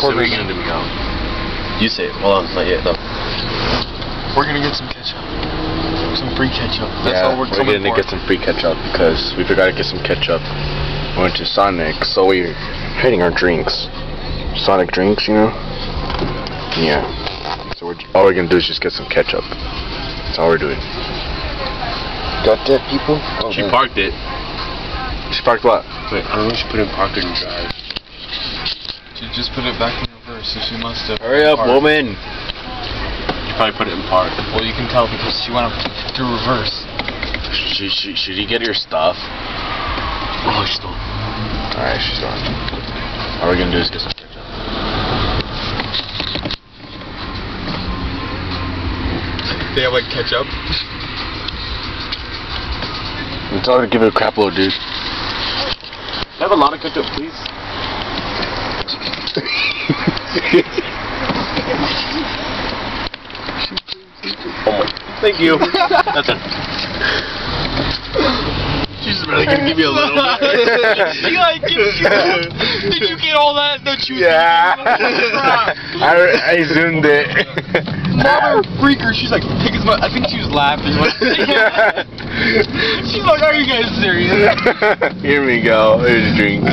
So quarters. we're gonna do Miguel. You say it. Well, not yet. No. We're gonna get some ketchup. Some free ketchup. That's yeah, all we're, we're coming gonna for. get some free ketchup because we forgot to get some ketchup. We went to Sonic, so we're hitting our drinks. Sonic drinks, you know? Yeah. So we're, all we're gonna do is just get some ketchup. That's all we're doing. Got that, people? Oh, She man. parked it. She parked what? Wait, I don't know if she put it in park and drive. She just put it back in reverse, so she must have. Hurry up, parked. woman! She probably put it in park. Well, you can tell because she went up to reverse. Should, should, should you get your stuff? Oh, she's not. Alright, she's gone. All we're gonna do is get some ketchup. They have like ketchup. It's all to give it a crap load, dude. Have a lot of ketchup, please. My. Thank you. That's it. She's really gonna give you a little bit. she like gives you. Did you get all that? Don't you? Yeah. I, I zoomed it. Mother freaker. She's like, take as much. I think she was laughing. Like, She's like, are you guys serious? Here we go. Here's a drink.